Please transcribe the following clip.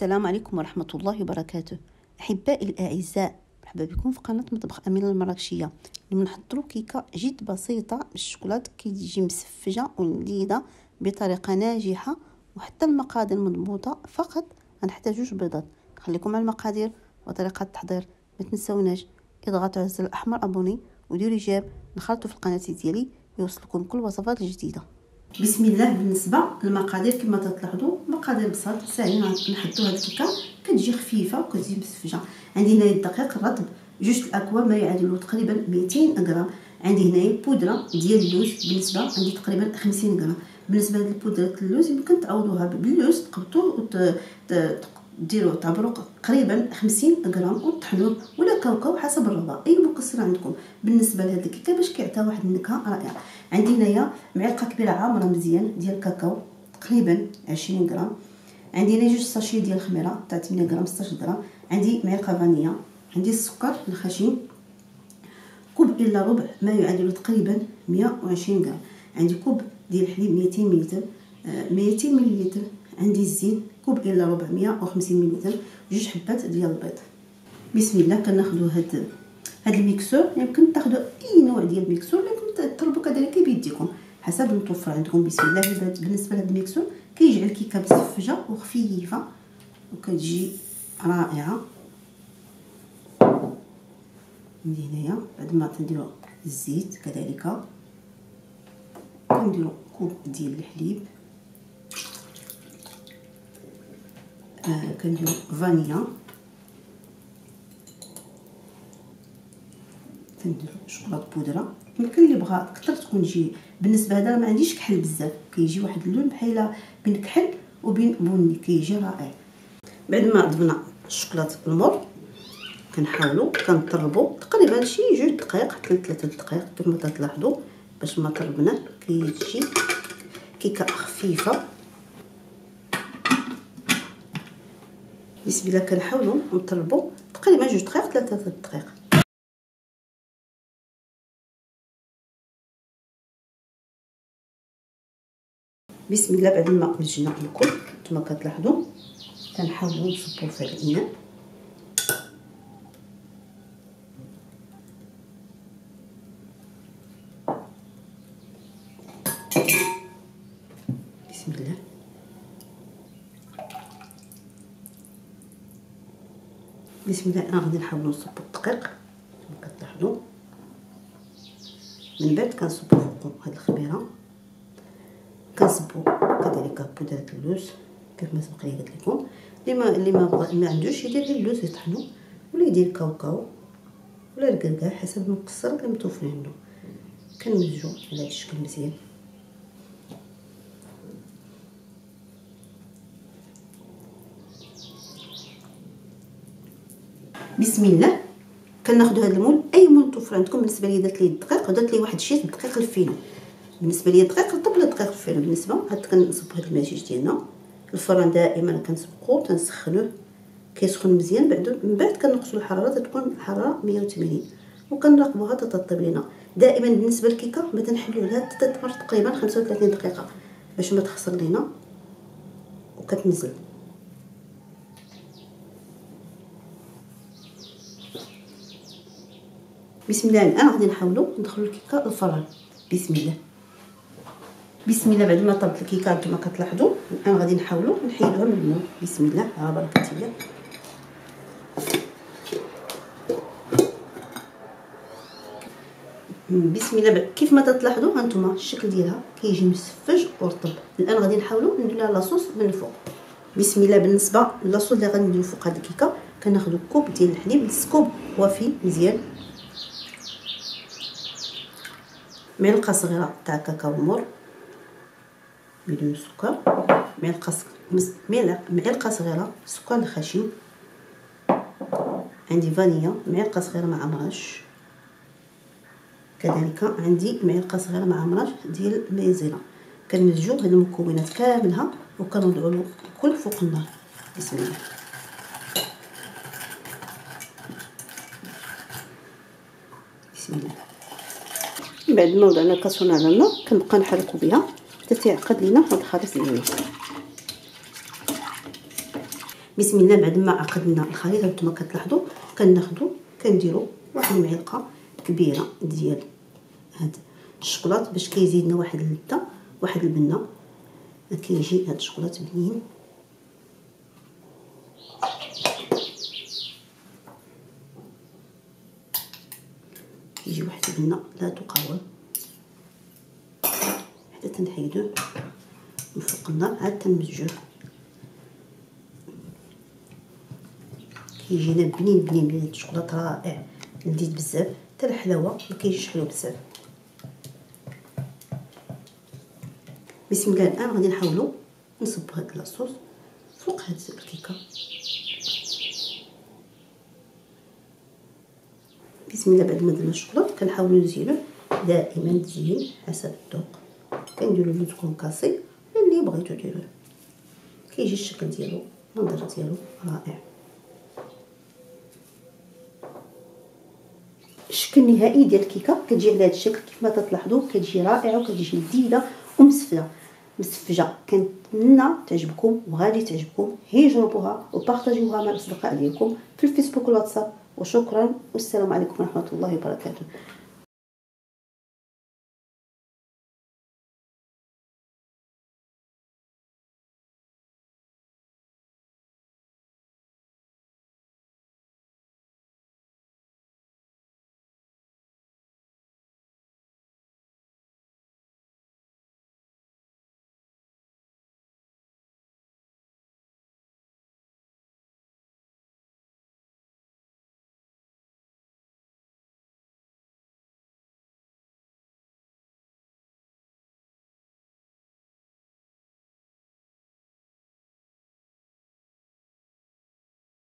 السلام عليكم ورحمة الله وبركاته. أحبائي الأعزاء مرحبا بكم في قناة مطبخ أمينة المراكشية. اللي بنحضروا كيكة جد بسيطة بالشوكولات كتجي مسفجة ولذيذة بطريقة ناجحة وحتى المقادير مضبوطة. فقط غنحتاج جوج بيضات. خليكم على المقادير وطريقة التحضير. ما تنسوناش اضغطوا على الزر الأحمر أبوني وديروا جاب نخلطوا في القناة ديالي يوصلكم كل الوصفات الجديدة بسم الله بالنسبة للمقادير كما تلاحظوا مقادير بساط ساهلين نحطوا هاد الكيكة. كتجي خفيفة وكتجي مسفجة. عندي هنايا الدقيق الرطب جوج الأكواب ما يعادلوا تقريبا 200 غرام. عندي هنايا بودرة ديال اللوز بالنسبة عندي تقريبا 50 غرام. بالنسبة لبودره اللوز يمكن تعوضوها باللوز تقبطوه ديروا تعبروا قريبا 50 غرام وطحنوه ولا كاوكاو حسب الرضا. أي مكسر عندكم. بالنسبة لهاد الكيكه باش كيعطيها واحد النكهة رائعة. عندي هنايا معلقة كبيرة عامرة مزيان ديال الكاكاو تقريبا 20 غرام. عندي هنا جوج ساشي ديال الخميره تاع 8 غرام 16 غرام. عندي معلقة فانيا عندي السكر الخشن كوب إلا ربع ما يعادل تقريبا 120 غرام. عندي كوب ديال الحليب 200 ملل 200 ملل عندي الزيت كوب ربع 150 ملل جوج حبات ديال البيض. بسم الله كناخذوا هاد هاد ال mixeur. يمكن تاخذوا أي نوع ديال ال mixeur لكن تطلبوا كذلك بيديكم. حسب المتوفر عندكم. بسم الله. بالنسبة لهاد ال mixeur كيجعل الكيكه مسفنجة وخفيفة وكتجي رائعة. عندي هنايا بعد ما تنديروا الزيت كذلك كنديروا كوب ديال الحليب. آه كنديروا فانيلا كنديروا شوكولاط بودرة. يمكن اللي بغى أكثر تكون تجي بالنسبة هذا ما عنديش كحل بزاف. كيجي واحد اللون بحال بين كحل وبين بني كيجي رائع. بعد ما ضفنا الشوكولاط المر كنحاولوا كنطربوا تقريبا شي جوج دقائق حتى ثلاثة دقائق كما تلاحظوا باش ما طربنا كيجي كيكة خفيفة. بسم الله كنحاولوا نطربوا تقريبا جوج دقائق ثلاثة دقائق بسم الله بعد ما مزجنا الكل كما كتلاحظوا كنحاولوا نصبوا في الإناء. بسم الله. بسم الله. أنا غادي نحاول نصب الدقيق. كما كتلاحظوا من بعد كنصبوا فوقو هاد الخميرة. كنصبوا كذلك بودرة اللوز. كيف ما سبق لي قلت لكم. اللي ما اللي ما, بغ... ما عندوش يدير اللوز يطحنو ولا يدير كاوكاو. ولا الكركاع حسب المقصرات اللي متوفرين عنده. كنمزجو على هذا الشكل مزيان. بسم الله. كناخذوا هذا ال moule. أي moule متوفر عندكم بالنسبة لي درت لي الدقيق ودرت لي واحد شيء الدقيق الفينو. بالنسبة لي الدقيق رطب ولا الدقيق الفينو بالنسبة؟ هاد كنصب هاد المزيج ديالنا. الفران دائما كنسبقو تنسخنوه. كيسخن مزيان. بعد من بعد كنقصوا الحرارة تكون الحراره 180 وكنراقبوها تطيب لينا. دائما بالنسبة للكيكة ما تنحلوا لها حتى تمر تقريبا 35 دقيقة باش ما تخسر لينا. وكتنزل. بسم الله الآن غادي نحاولوا ندخلوا الكيكة للفران بسم الله. بسم الله بعد ما طبت الكيكة كما كتلاحظوا الآن غادي نحاولوا نحيدوها من الماء بسم الله. على بركة الله. بسم الله. كيف ما تلاحظوا هانتوما الشكل ديالها كيجي مسفج ورطب. الآن غادي نحاولوا ندير لها لاصوص من الفوق. بسم الله. بالنسبة لاصوص اللي غادي نديرو فوق هاد الكيكة كناخذوا كوب ديال الحليب نص كوب وافي مزيان. معلقه صغيرة تاع كاكاو مر بدون سكر. معلقه معلقه صغيرة سكر الخشن عندي فانيليا معلقه صغيرة مع مرش كذلك عندي معلقه صغيرة مع مرش ديال المايزينا كنمزجو هاد المكونات كاملها وكنوضعوا الكل فوق النار. بسم الله. بسم الله. بعد ما وضعنا الكاسرونه على النار كنبقى نحركو بها. حتى تيعقد لينا هاد الخليط ديالنا بسم الله بعد ما عقدنا الخليط هانتوما كتلاحظوا كناخذوا كنديروا واحد المعلقه كبيرة ديال هاد الشوكولات باش كيزيدنا واحد اللذه واحد البنة. كيجي هاد الشوكولات بنين. كيجي واحد البنه لا تقاوم. حتى تنحيدو من فوق النار عاد تنمزجوه كيجينا بنين بنين بنين الشوكولاط رائع. لذيذ بزاف حتى الحلاوة ما كيجيش حلو بزاف. بسم الله الان غادي نحاولوا نصب هاد لاصوص فوق هاد الكيكة. بسم الله بعد ما درنا الشوكولاط كنحاولوا نزينوه دائما تزيين حسب الذوق. كنديروا لو تكون كاسي اللي بغيتو ديروه كيجي الشكل ديالو المنظر ديالو رائع. الشكل النهائي ديال الكيكة كتجي على هذا الشكل كيف ما تلاحظوا كتجي رائعه وكتجي لذيذه ومسفلة. مسفجة كنتمنى تعجبكم وغادي تعجبكم. هي جربوها وبارطاجيوها مع الأصدقاء ديالكم في الفيسبوك والواتساب. وشكرا والسلام عليكم ورحمة الله وبركاته.